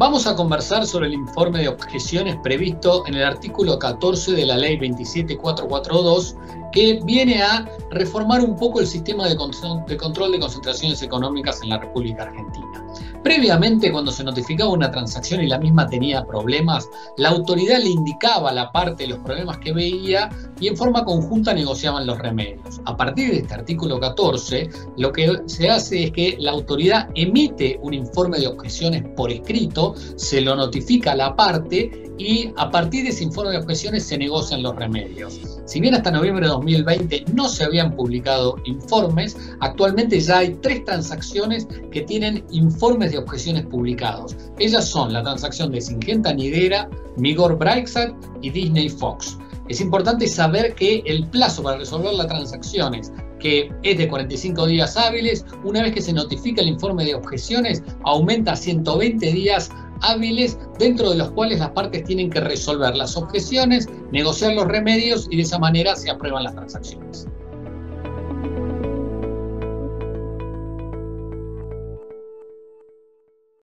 Vamos a conversar sobre el informe de objeciones previsto en el artículo 14 de la ley 27442, que viene a reformar un poco el sistema de, control de concentraciones económicas en la República Argentina. Previamente, cuando se notificaba una transacción y la misma tenía problemas, la autoridad le indicaba la parte de los problemas que veía y en forma conjunta negociaban los remedios. A partir de este artículo 14, lo que se hace es que la autoridad emite un informe de objeciones por escrito, se lo notifica a la parte y a partir de ese informe de objeciones se negocian los remedios. Si bien hasta noviembre de 2020 no se habían publicado informes, actualmente ya hay tres transacciones que tienen informes de objeciones publicados. Ellas son la transacción de Singenta Nidera, Migor Brexit y Disney Fox. Es importante saber que el plazo para resolver las transacciones que es de 45 días hábiles, una vez que se notifica el informe de objeciones, aumenta a 120 días hábiles dentro de los cuales las partes tienen que resolver las objeciones, negociar los remedios y de esa manera se aprueban las transacciones.